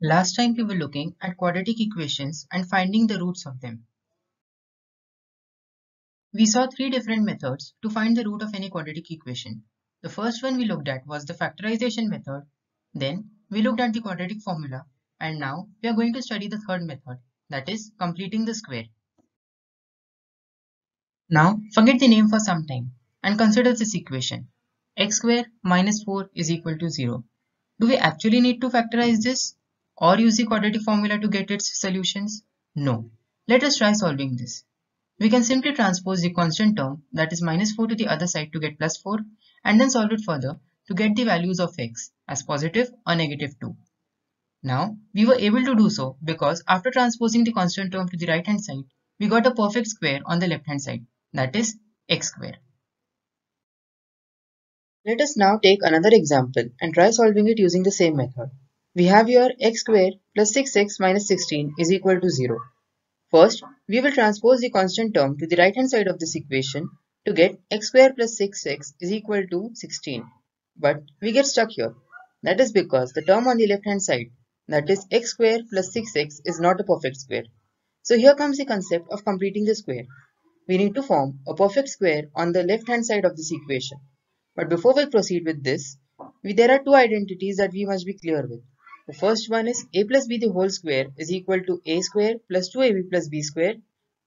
Last time we were looking at quadratic equations and finding the roots of them. We saw three different methods to find the root of any quadratic equation. The first one we looked at was the factorization method. Then we looked at the quadratic formula and now we are going to study the third method that is completing the square. Now forget the name for some time and consider this equation x square minus 4 is equal to 0. Do we actually need to factorize this or use the quadratic formula to get its solutions? No. Let us try solving this. We can simply transpose the constant term that is minus 4 to the other side to get plus 4 and then solve it further to get the values of x as positive or negative 2. Now, we were able to do so because after transposing the constant term to the right hand side, we got a perfect square on the left hand side that is x square. Let us now take another example and try solving it using the same method. We have here x square plus 6x minus 16 is equal to 0. First, we will transpose the constant term to the right hand side of this equation to get x square plus 6x is equal to 16. But we get stuck here. That is because the term on the left hand side, that is x square plus 6x is not a perfect square. So here comes the concept of completing the square. We need to form a perfect square on the left hand side of this equation. But before we proceed with this, we, there are two identities that we must be clear with. The first one is a plus b the whole square is equal to a square plus 2ab plus b square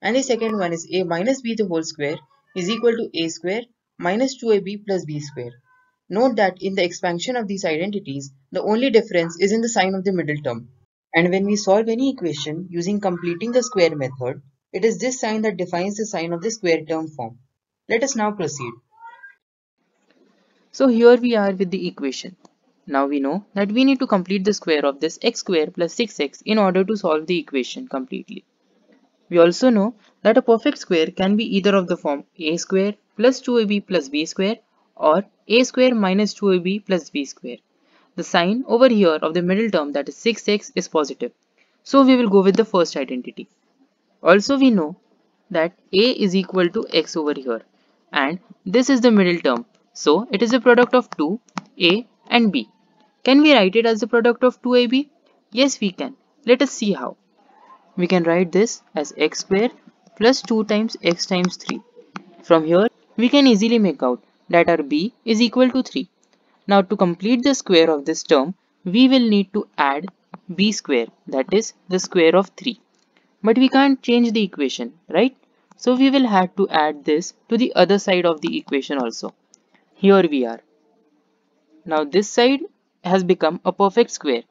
and the second one is a minus b the whole square is equal to a square minus 2ab plus b square. Note that in the expansion of these identities, the only difference is in the sign of the middle term. And when we solve any equation using completing the square method, it is this sign that defines the sign of the square term form. Let us now proceed. So here we are with the equation. Now we know that we need to complete the square of this x square plus 6x in order to solve the equation completely. We also know that a perfect square can be either of the form a square plus 2ab plus b square or a square minus 2ab plus b square. The sign over here of the middle term that is 6x is positive. So we will go with the first identity. Also we know that a is equal to x over here and this is the middle term. So it is a product of 2 a and b. Can we write it as the product of 2ab? Yes, we can. Let us see how. We can write this as x square plus 2 times x times 3. From here, we can easily make out that our b is equal to 3. Now to complete the square of this term, we will need to add b square that is the square of 3. But we can't change the equation, right? So we will have to add this to the other side of the equation also. Here we are. Now this side has become a perfect square.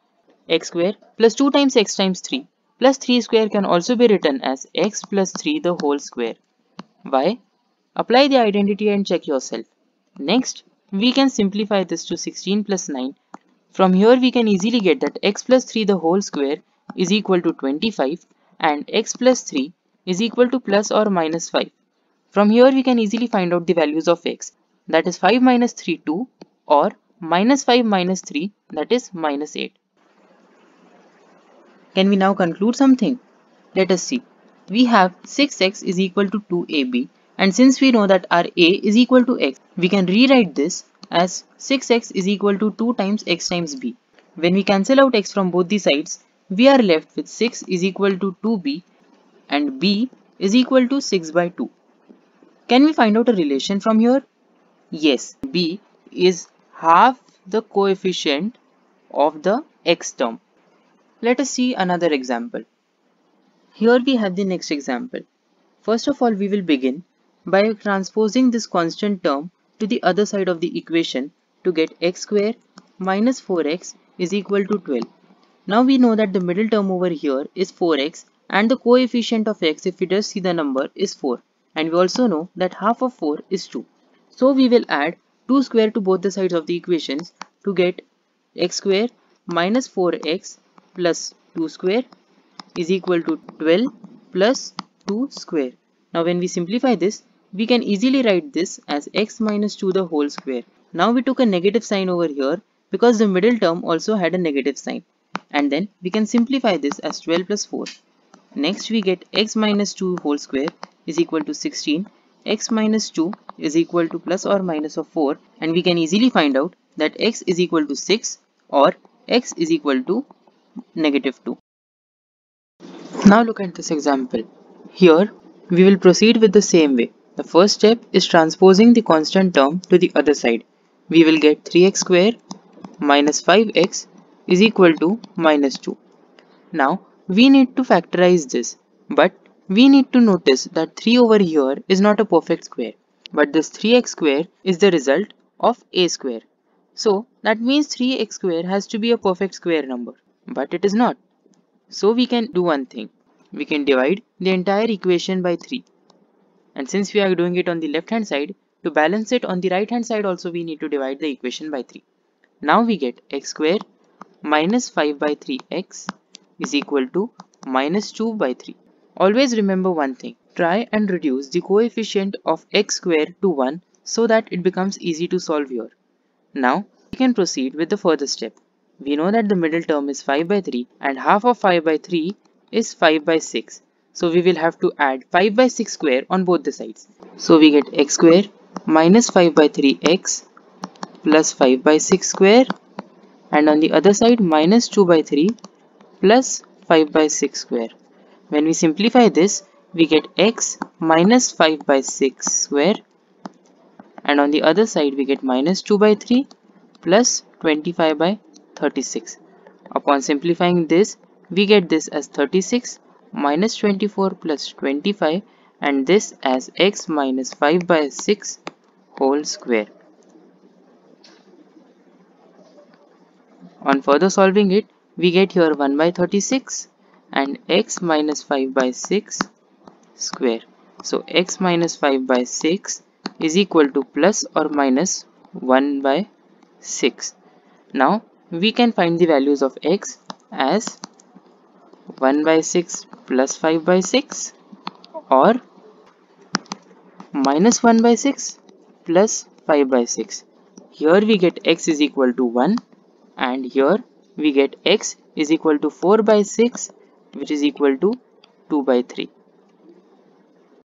x square plus 2 times x times 3 plus 3 square can also be written as x plus 3 the whole square. Why? Apply the identity and check yourself. Next, we can simplify this to 16 plus 9. From here we can easily get that x plus 3 the whole square is equal to 25 and x plus 3 is equal to plus or minus 5. From here we can easily find out the values of x that is 5 minus 3 2 or minus 5 minus 3 that is minus 8. Can we now conclude something? Let us see. We have 6x is equal to 2ab and since we know that our a is equal to x, we can rewrite this as 6x is equal to 2 times x times b. When we cancel out x from both the sides, we are left with 6 is equal to 2b and b is equal to 6 by 2. Can we find out a relation from here? Yes, b is half the coefficient of the x term. Let us see another example. Here we have the next example. First of all, we will begin by transposing this constant term to the other side of the equation to get x square minus 4x is equal to 12. Now we know that the middle term over here is 4x and the coefficient of x if we just see the number is 4 and we also know that half of 4 is 2. So we will add 2 square to both the sides of the equations to get x square minus 4x plus 2 square is equal to 12 plus 2 square. Now when we simplify this, we can easily write this as x minus 2 the whole square. Now we took a negative sign over here because the middle term also had a negative sign. And then we can simplify this as 12 plus 4. Next we get x minus 2 whole square is equal to 16 x minus 2 is equal to plus or minus of 4 and we can easily find out that x is equal to 6 or x is equal to negative 2. Now look at this example. Here we will proceed with the same way. The first step is transposing the constant term to the other side. We will get 3x square minus 5x is equal to minus 2. Now we need to factorize this but we need to notice that 3 over here is not a perfect square but this 3x square is the result of a square. So that means 3x square has to be a perfect square number but it is not. So we can do one thing. We can divide the entire equation by 3. And since we are doing it on the left hand side, to balance it on the right hand side also we need to divide the equation by 3. Now we get x square minus 5 by 3x is equal to minus 2 by 3. Always remember one thing. Try and reduce the coefficient of x square to 1 so that it becomes easy to solve here. Now we can proceed with the further step. We know that the middle term is 5 by 3 and half of 5 by 3 is 5 by 6. So we will have to add 5 by 6 square on both the sides. So we get x square minus 5 by 3x plus 5 by 6 square and on the other side minus 2 by 3 plus 5 by 6 square. When we simplify this we get x minus 5 by 6 square and on the other side we get minus 2 by 3 plus 25 by 36. Upon simplifying this we get this as 36 minus 24 plus 25 and this as x minus 5 by 6 whole square. On further solving it, we get here 1 by 36 and x minus 5 by 6 square. So x minus 5 by 6 is equal to plus or minus 1 by 6. Now we can find the values of x as 1 by 6 plus 5 by 6 or minus 1 by 6 plus 5 by 6. Here we get x is equal to 1 and here we get x is equal to 4 by 6 which is equal to 2 by 3.